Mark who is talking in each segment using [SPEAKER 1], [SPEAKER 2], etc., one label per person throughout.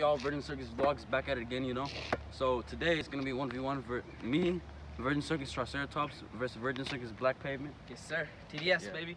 [SPEAKER 1] y'all? Virgin Circus Vlogs back at it again, you know. So today it's gonna be 1v1 for me, Virgin Circus Triceratops versus Virgin Circus Black Pavement.
[SPEAKER 2] Yes, sir. TDS,
[SPEAKER 1] Yeah.
[SPEAKER 2] baby.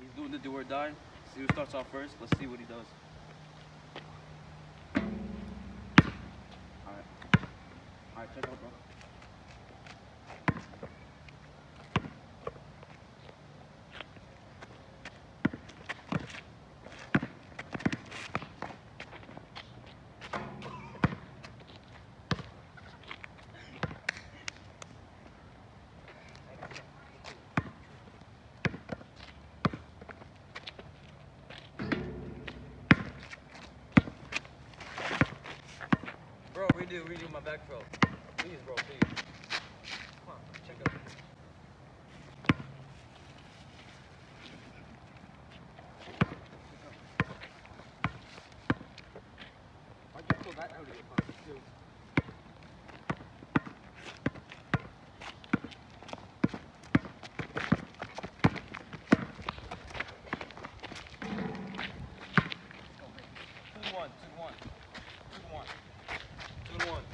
[SPEAKER 1] He's doing the do or die. See who starts off first. Let's see what he does. Alright. Alright, check out, bro.
[SPEAKER 2] Redo, redo my back throw. Please, bro, please. Come on, check out.
[SPEAKER 1] Why'd you pull that out of your pocket, too?
[SPEAKER 2] Two to one, two to one. Two to one. Two to one.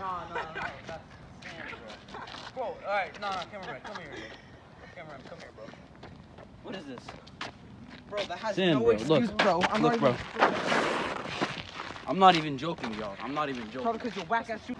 [SPEAKER 2] No, no, no, that's sand, bro. Bro, alright, no, no, cameraman, come here, bro. Cameraman, come here, bro.
[SPEAKER 1] What is this?
[SPEAKER 2] Bro, that has
[SPEAKER 1] Sand,
[SPEAKER 2] no
[SPEAKER 1] bro.
[SPEAKER 2] excuse,
[SPEAKER 1] Look.
[SPEAKER 2] bro. I'm
[SPEAKER 1] Look,
[SPEAKER 2] not
[SPEAKER 1] bro.
[SPEAKER 2] even,
[SPEAKER 1] I'm not even joking, y'all. I'm not even joking.
[SPEAKER 2] Probably because you're whack ass shoot.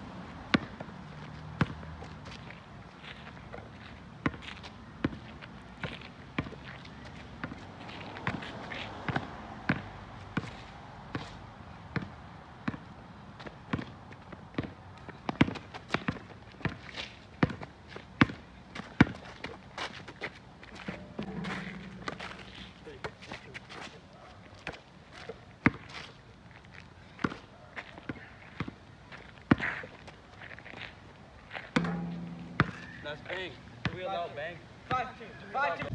[SPEAKER 1] Bang.
[SPEAKER 2] Five two. Five two.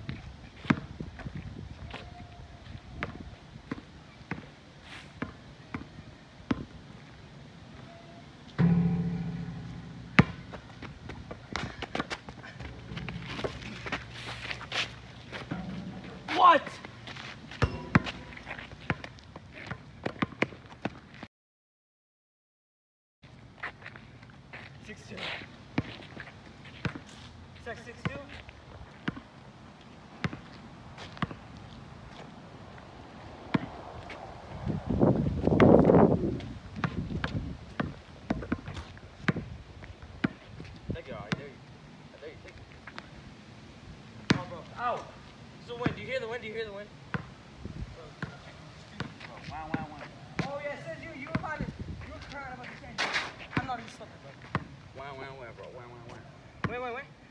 [SPEAKER 2] Hear the wind?
[SPEAKER 1] Wow, wow, wow.
[SPEAKER 2] Oh yeah, it says you. You were about to. You were crying about the same. I'm not even slipping, bro.
[SPEAKER 1] Wow, wow, wow, bro. Wow, wow, wow.
[SPEAKER 2] Wait, wait, wait. Wait,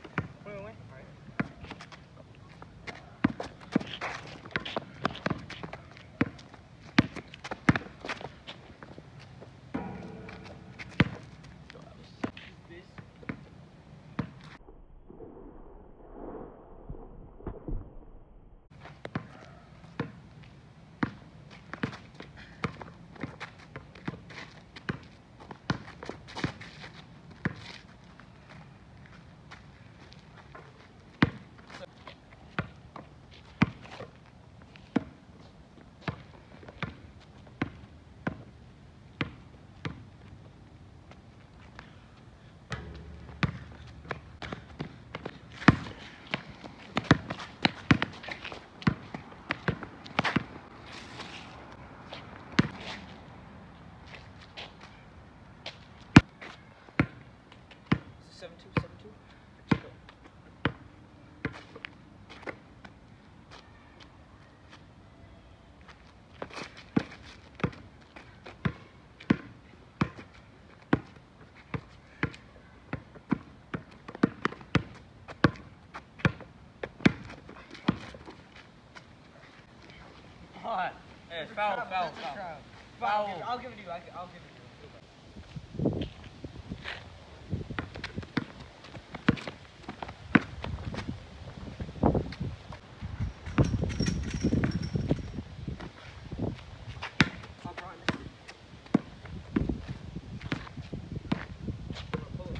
[SPEAKER 1] foul.
[SPEAKER 2] I'll give, it to you. I'll give it to you. I'll draw it. Pull it.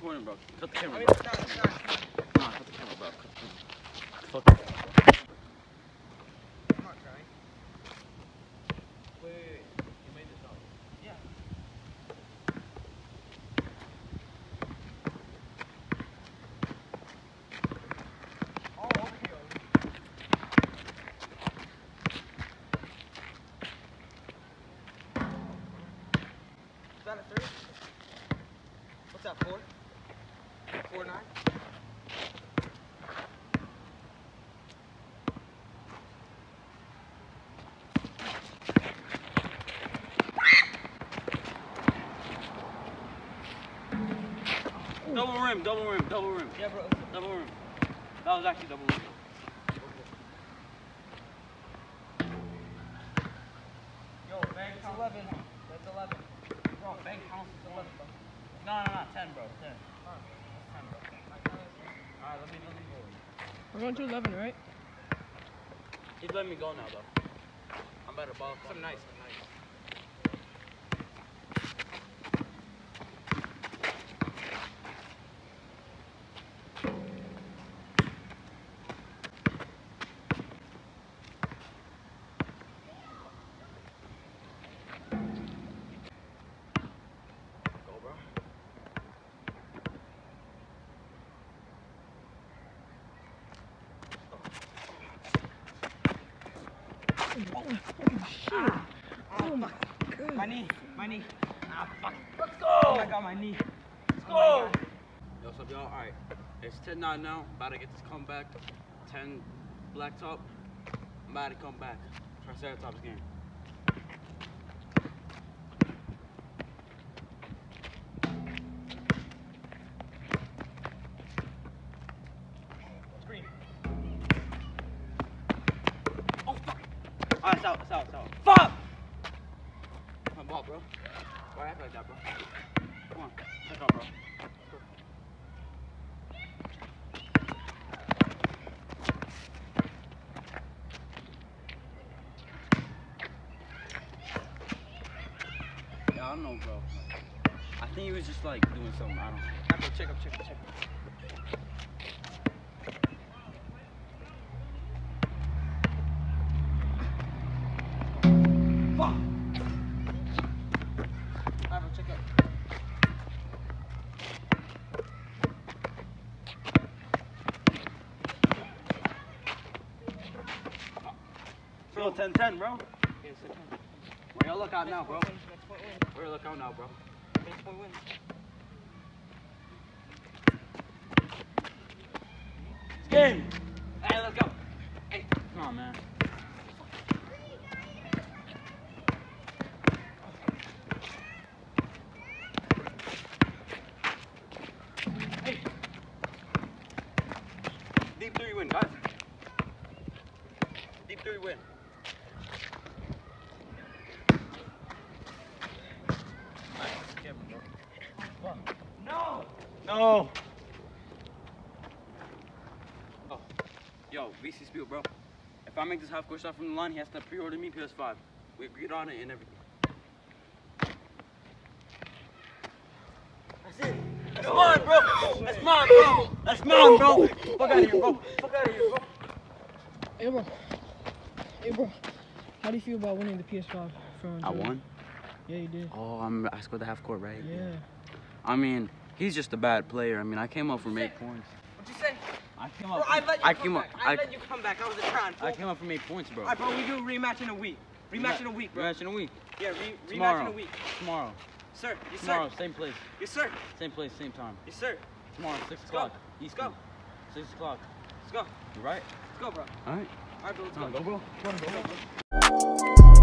[SPEAKER 1] Bro? Cut the camera,
[SPEAKER 2] mean,
[SPEAKER 1] bro.
[SPEAKER 2] it's not, it's not.
[SPEAKER 1] Nah, cut the camera, bro. Cut the Fuck the camera, bro.
[SPEAKER 2] I'm not crying. Wait, wait, wait. You made this up. Yeah. Oh, over here. Is that a three? What's that, four? Four nine?
[SPEAKER 1] Double rim, double rim, double rim.
[SPEAKER 2] Yeah, bro.
[SPEAKER 1] Double rim. That was actually double rim.
[SPEAKER 2] Yo, bank count. 11. That's 11.
[SPEAKER 1] Bro, bank counts is 11, bro. No, no, no, 10, bro. 10.
[SPEAKER 2] Alright,
[SPEAKER 1] 10, bro. Alright, let me, let me go.
[SPEAKER 3] We're going to 11, right?
[SPEAKER 1] He's letting me go now, though. I'm better ball.
[SPEAKER 2] Some nice, some nice.
[SPEAKER 1] Go, bro.
[SPEAKER 3] Oh my god.
[SPEAKER 2] My knee, my knee. Ah, fuck.
[SPEAKER 1] Let's go.
[SPEAKER 2] Oh,
[SPEAKER 1] go!
[SPEAKER 2] I got my knee.
[SPEAKER 1] Let's go! Yo, what's up, y'all? Alright. It's 10 9 now. About to get this comeback. 10 blacktop. I'm about to come back. Triceratops game. ball, bro. Why act like that, bro? Come on, check out, bro. Yeah, I don't know, bro. I think he was just like doing something. I don't know.
[SPEAKER 2] Check up, check up, check up. Bro,
[SPEAKER 1] 10-10, bro.
[SPEAKER 2] Yeah, second.
[SPEAKER 1] Where y'all look out now, bro?
[SPEAKER 2] Next point wins, next.
[SPEAKER 1] Where you look out now, bro?
[SPEAKER 2] Next point wins.
[SPEAKER 1] It's game. Hey, let's go. Hey, come on, man. Hey. Deep three win, guys. Deep three win.
[SPEAKER 2] Alright, that's the camera, bro. Fuck. No!
[SPEAKER 1] No. Oh, yo, VC Spiel, bro. If I make this half court shot from the line, he has to pre-order me PS5. We agreed on it and everything.
[SPEAKER 2] That's it.
[SPEAKER 1] That's mine, bro. That's mine, bro. That's mine, bro. Fuck out of here, bro. Fuck out of here, bro.
[SPEAKER 3] Hey, bro. Hey, bro. How do you feel about winning the PS5 from?
[SPEAKER 1] I won.
[SPEAKER 3] Yeah, you did.
[SPEAKER 1] Oh, I'm. I scored the half court, right?
[SPEAKER 3] Yeah.
[SPEAKER 1] I mean, he's just a bad player. I mean, I came up from eight points.
[SPEAKER 2] What'd you say?
[SPEAKER 1] I came
[SPEAKER 2] Bro,
[SPEAKER 1] up.
[SPEAKER 2] I let you
[SPEAKER 1] I
[SPEAKER 2] come
[SPEAKER 1] came up.
[SPEAKER 2] back. I,
[SPEAKER 1] I,
[SPEAKER 2] let you come back. I was a trying.
[SPEAKER 1] I came up from eight points, bro.
[SPEAKER 2] Alright, bro, we do a rematch in a week. Rematch in a week, bro.
[SPEAKER 1] Rematch in a week.
[SPEAKER 2] Yeah, re- rematch in a week.
[SPEAKER 1] Tomorrow.
[SPEAKER 2] Sir, yes, sir.
[SPEAKER 1] Tomorrow, same place.
[SPEAKER 2] Yes, sir.
[SPEAKER 1] Same place, same time.
[SPEAKER 2] Yes, sir.
[SPEAKER 1] Tomorrow, six o'clock.
[SPEAKER 2] Let's go.
[SPEAKER 1] Six o'clock.
[SPEAKER 2] Let's go.
[SPEAKER 1] You right?
[SPEAKER 2] Let's go, bro.
[SPEAKER 1] All right.
[SPEAKER 2] Alright, bro, let's go.
[SPEAKER 1] go, bro.
[SPEAKER 2] Let's go, bro.